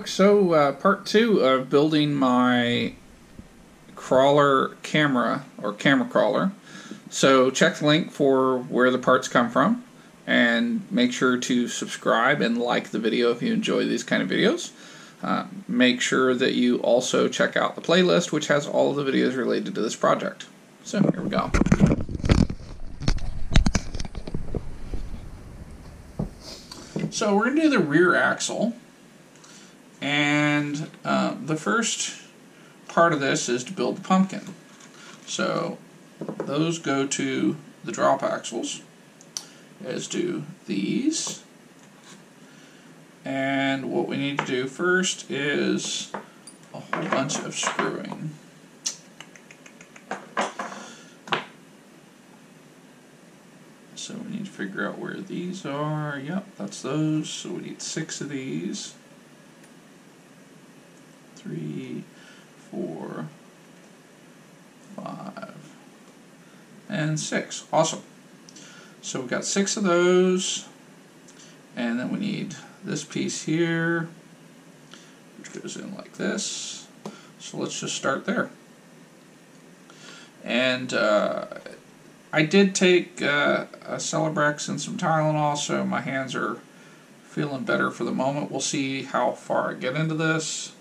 folks. So, uh, part two of building my crawler camera or camera crawler. So, check the link for where the parts come from and make sure to subscribe and like the video if you enjoy these kind of videos. Uh, make sure that you also check out the playlist, which has all of the videos related to this project. So, here we go. So, we're going to do the rear axle. And uh, the first part of this is to build the pumpkin. So those go to the drop axles, as do these. And what we need to do first is a whole bunch of screwing. So we need to figure out where these are. Yep, that's those. So we need six of these three, four, five, and six. Awesome. So we've got six of those, and then we need this piece here, which goes in like this. So let's just start there. And uh, I did take uh, a Celebrex and some Tylenol, so my hands are feeling better for the moment. We'll see how far I get into this.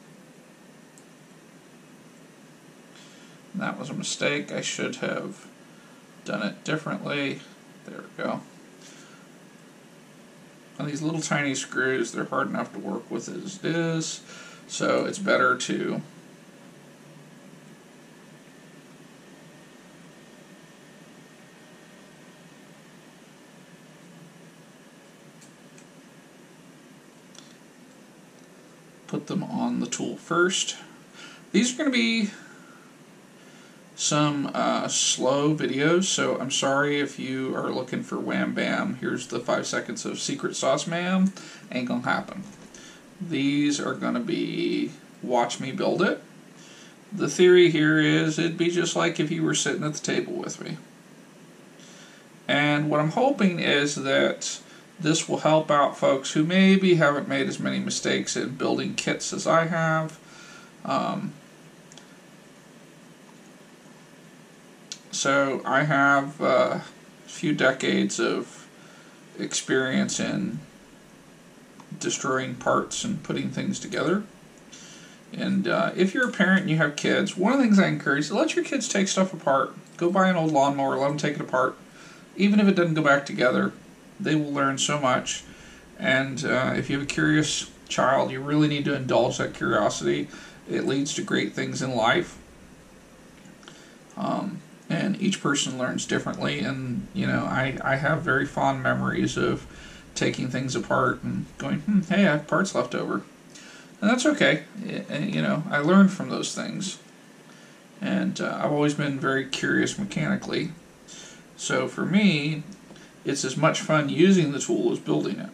That was a mistake. I should have done it differently. There we go. Now these little tiny screws, they're hard enough to work with as it is, so it's better to put them on the tool first. These are going to be some uh, slow videos, so I'm sorry if you are looking for Wham Bam. Here's the five seconds of Secret Sauce Ma'am. Ain't gonna happen. These are gonna be watch me build it. The theory here is it'd be just like if you were sitting at the table with me. And what I'm hoping is that this will help out folks who maybe haven't made as many mistakes in building kits as I have. Um, So I have uh, a few decades of experience in destroying parts and putting things together. And uh, if you're a parent and you have kids, one of the things I encourage is let your kids take stuff apart. Go buy an old lawnmower, let them take it apart. Even if it doesn't go back together, they will learn so much. And uh, if you have a curious child, you really need to indulge that curiosity. It leads to great things in life. Um, and each person learns differently. And you know I, I have very fond memories of taking things apart and going hmm, hey I have parts left over. And that's okay. You know I learned from those things. And uh, I've always been very curious mechanically. So for me it's as much fun using the tool as building it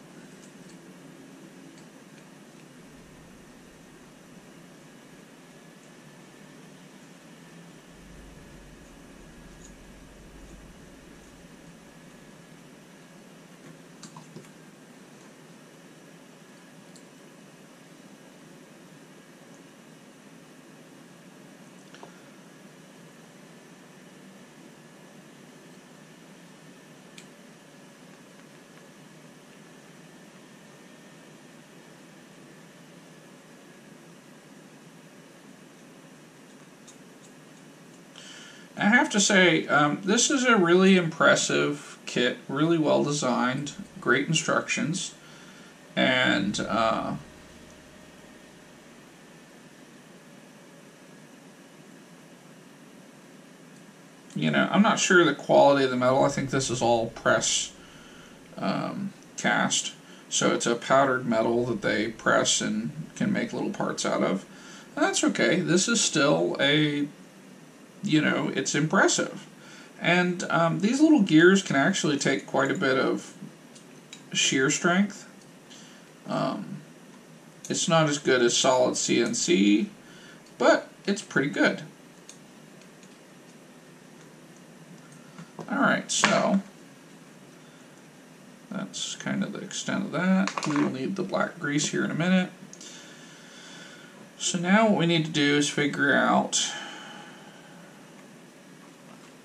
I have to say, um, this is a really impressive kit, really well designed, great instructions, and uh, you know, I'm not sure the quality of the metal. I think this is all press um, cast, so it's a powdered metal that they press and can make little parts out of. that's okay. This is still a you know, it's impressive. And um, these little gears can actually take quite a bit of shear strength. Um, it's not as good as solid CNC, but it's pretty good. Alright, so that's kind of the extent of that. We will need the black grease here in a minute. So now what we need to do is figure out,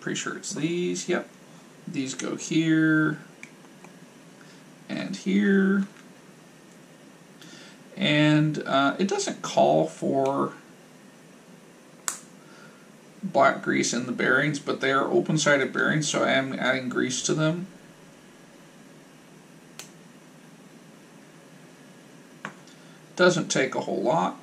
pretty sure it's these, yep. These go here and here. And uh, it doesn't call for black grease in the bearings, but they are open-sided bearings, so I am adding grease to them. Doesn't take a whole lot.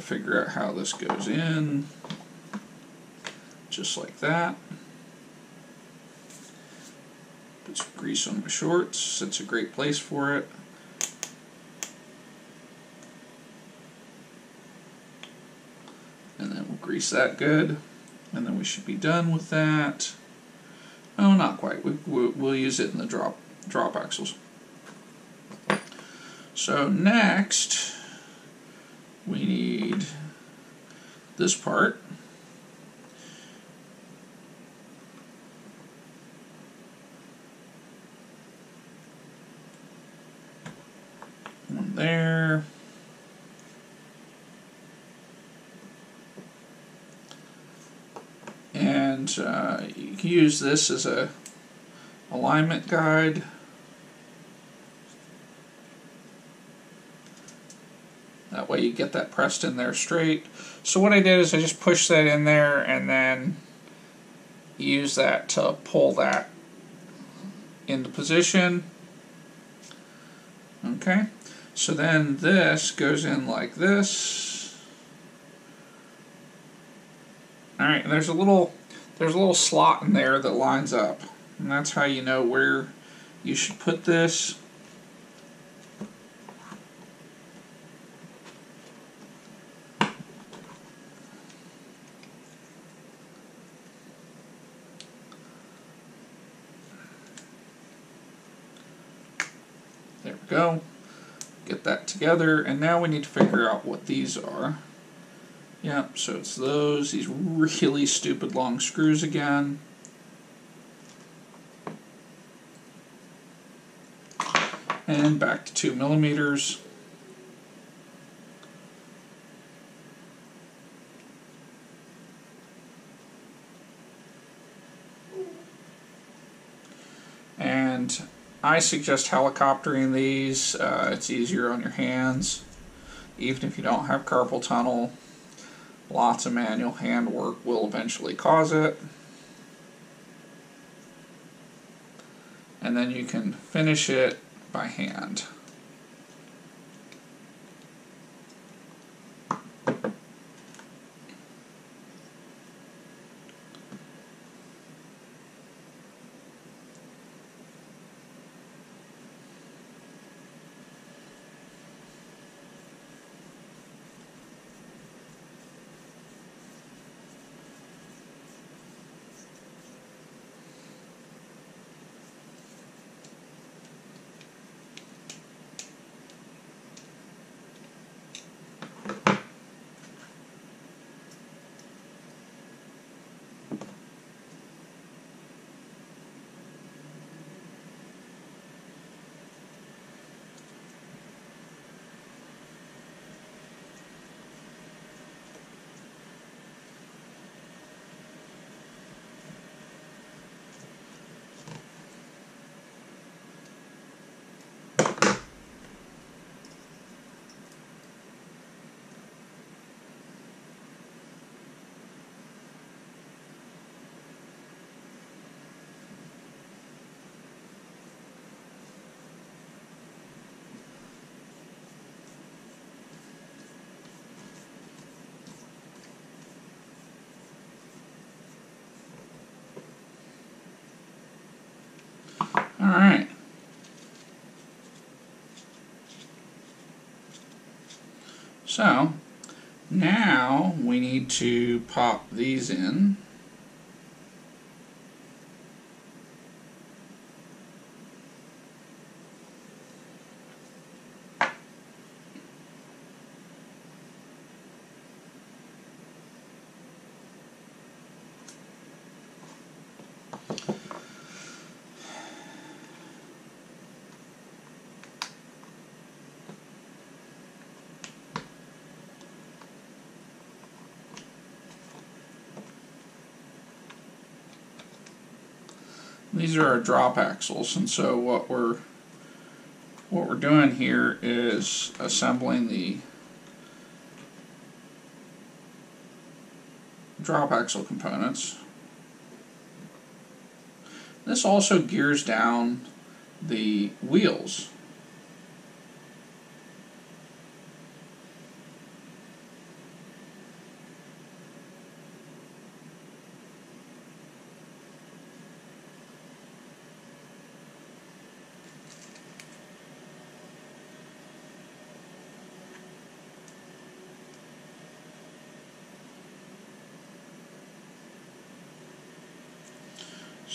Figure out how this goes in, just like that. Put some grease on my shorts, it's a great place for it. And then we'll grease that good, and then we should be done with that. Oh, not quite. We, we, we'll use it in the drop drop axles. So next, we need this part. One there. And uh, you can use this as a alignment guide. That way you get that pressed in there straight. So what I did is I just pushed that in there and then use that to pull that into position. Okay, so then this goes in like this. Alright, and there's a little there's a little slot in there that lines up. And that's how you know where you should put this. go. Get that together, and now we need to figure out what these are. Yep, so it's those, these really stupid long screws again. And back to two millimeters. And I suggest helicoptering these. Uh, it's easier on your hands. Even if you don't have carpal tunnel, lots of manual hand work will eventually cause it. And then you can finish it by hand. All right. So now we need to pop these in. These are our drop axles, and so what we're what we're doing here is assembling the drop axle components. This also gears down the wheels.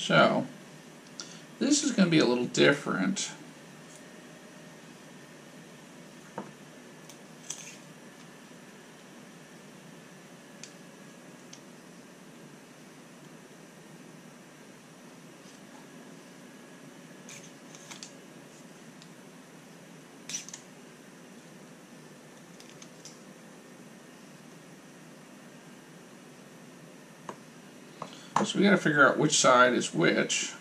So, this is going to be a little different. So we got to figure out which side is which.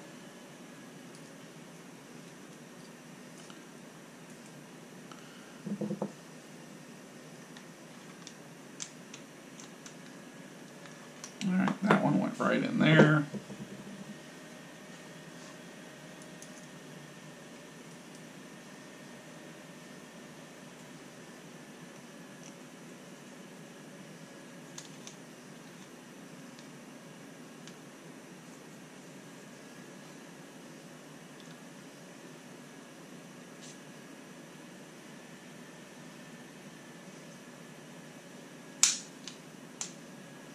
Alright, that one went right in there.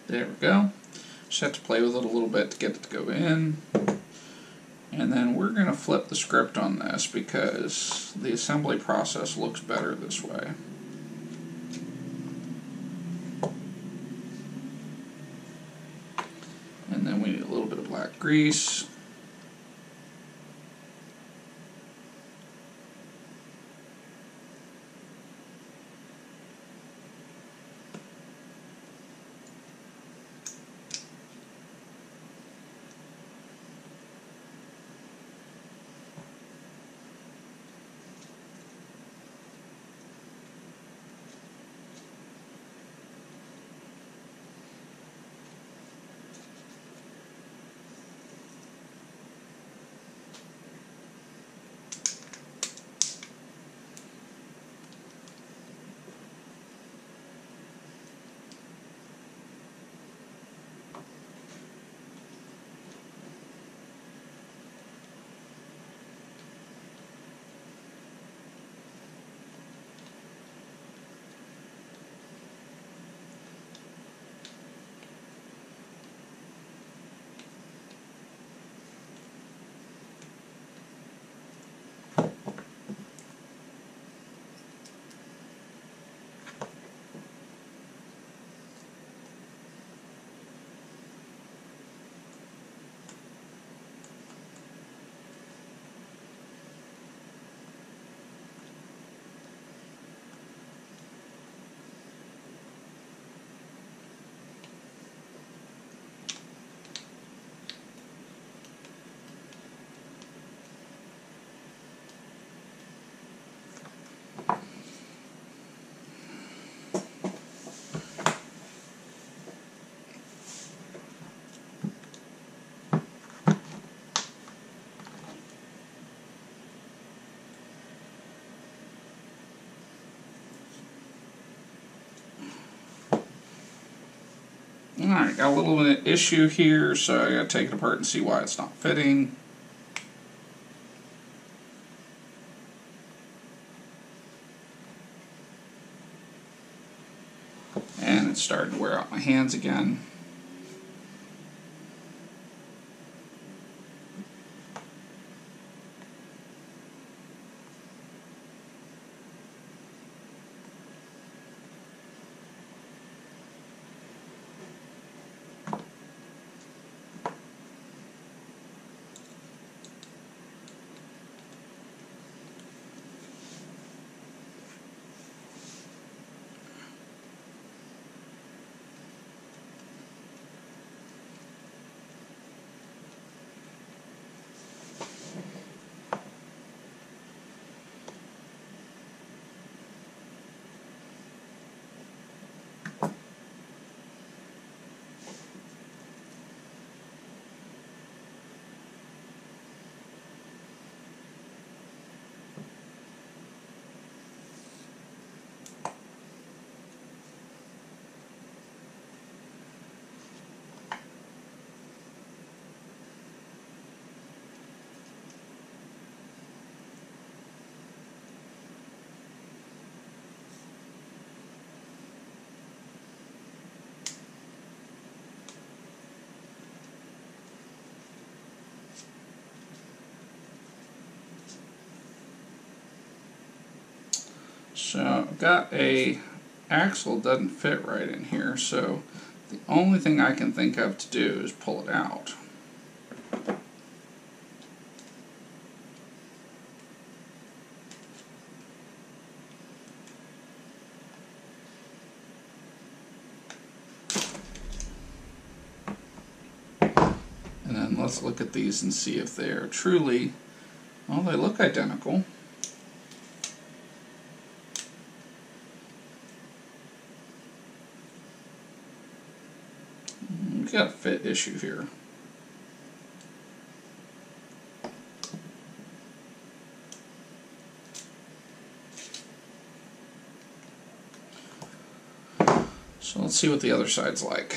There we go. Just have to play with it a little bit to get it to go in. And then we're going to flip the script on this because the assembly process looks better this way. And then we need a little bit of black grease. Got a little bit of issue here, so I gotta take it apart and see why it's not fitting. And it's starting to wear out my hands again. So I've got a axle doesn't fit right in here, so the only thing I can think of to do is pull it out. And then let's look at these and see if they are truly, well, they look identical. Got a fit issue here. So let's see what the other side's like.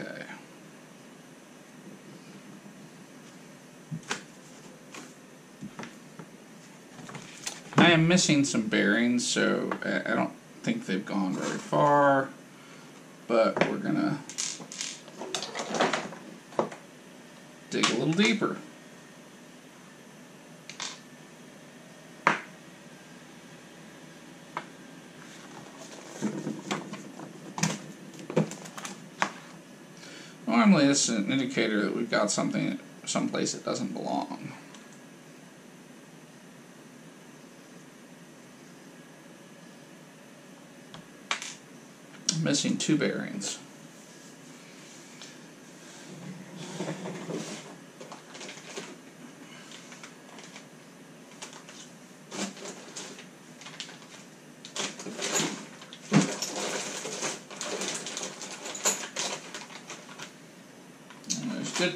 Okay. I am missing some bearings, so I don't think they've gone very far, but we're gonna dig a little deeper. Normally this is an indicator that we've got something someplace it doesn't belong. Missing two bearings.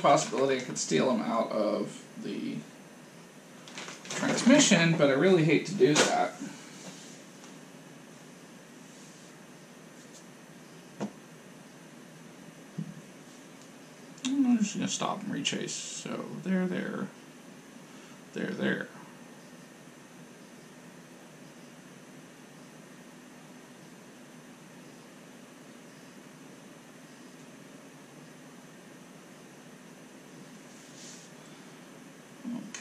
Possibility I could steal them out of the transmission, but I really hate to do that. I'm just gonna stop and retrace. So there, there, there, there.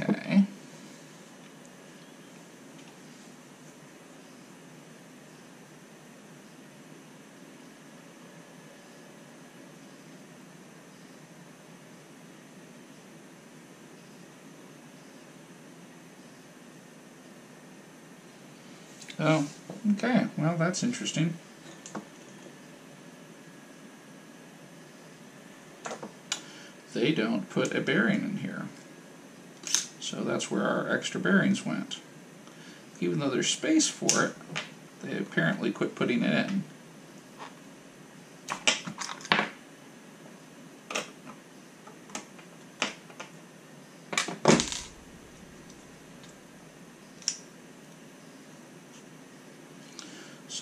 Okay. Oh, okay. Well, that's interesting. They don't put a bearing in here. That's where our extra bearings went. Even though there's space for it, they apparently quit putting it in.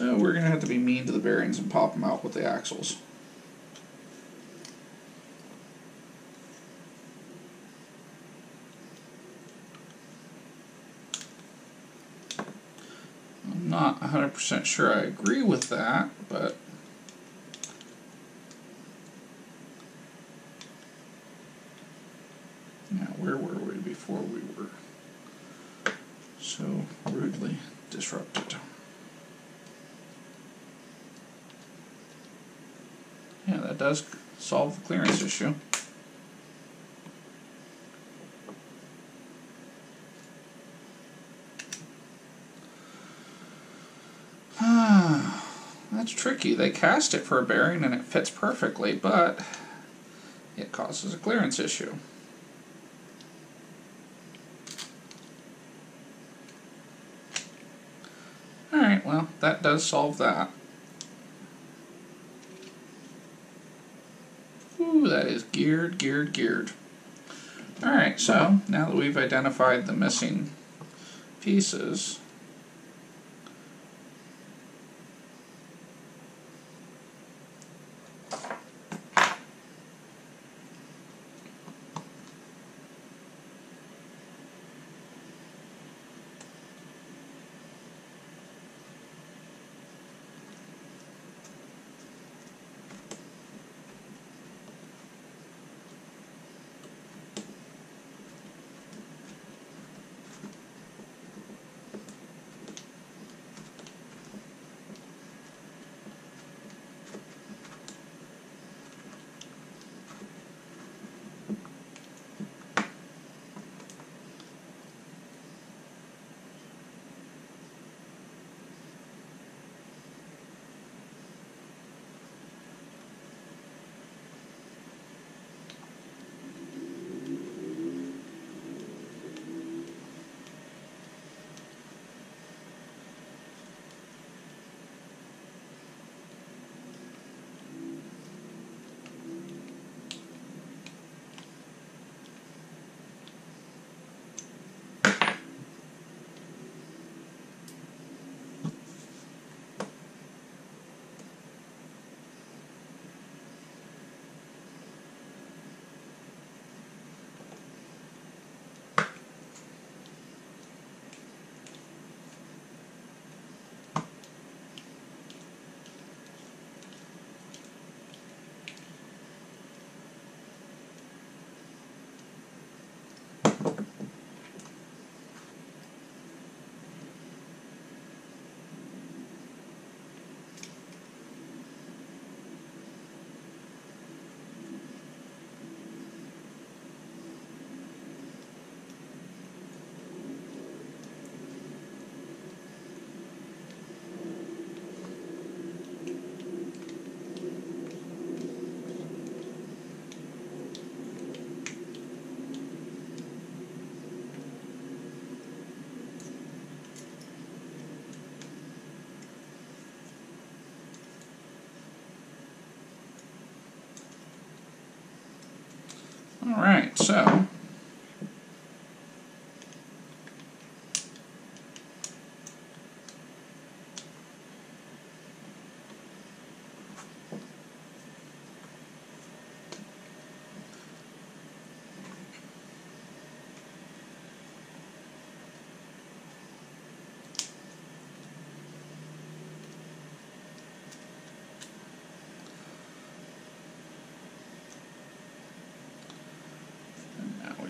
So we're going to have to be mean to the bearings and pop them out with the axles. I'm not 100% sure I agree with that, but now where were we before we were so rudely disrupted? Yeah, that does solve the clearance issue. That's tricky. They cast it for a bearing and it fits perfectly, but it causes a clearance issue. Alright, well, that does solve that. Ooh, that is geared, geared, geared. Alright, so now that we've identified the missing pieces, Alright, so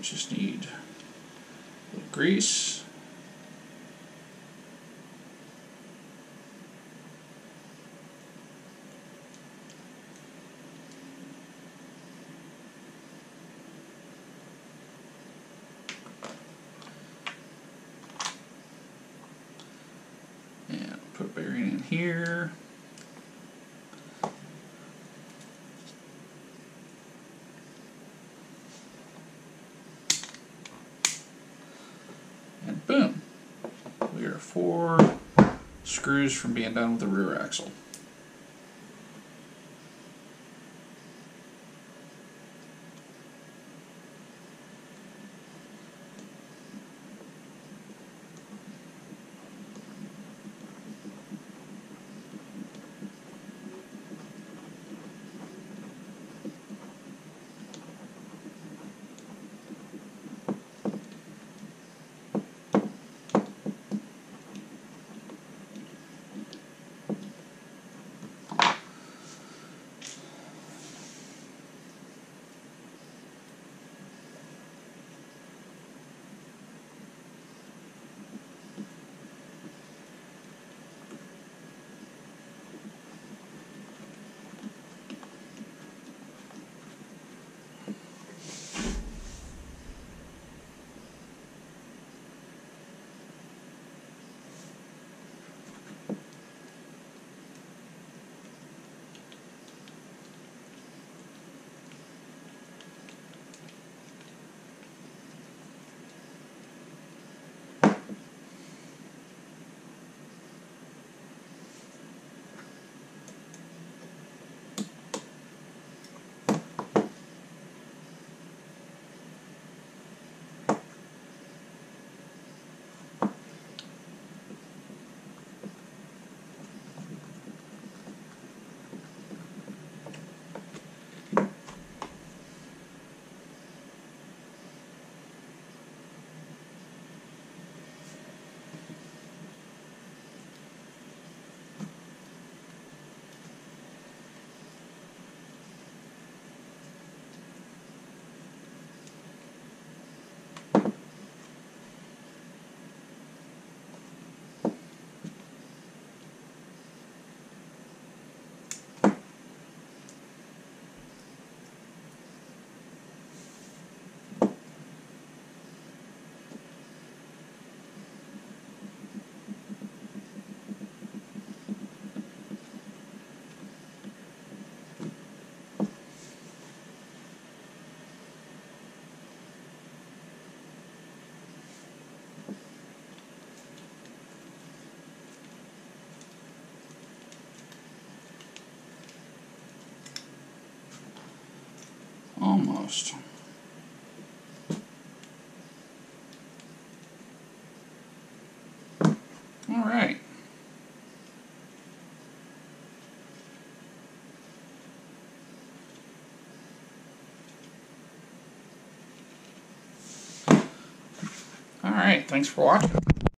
just need a little grease. And put bearing in here. And boom, we are four screws from being done with the rear axle. All right. All right, thanks for watching.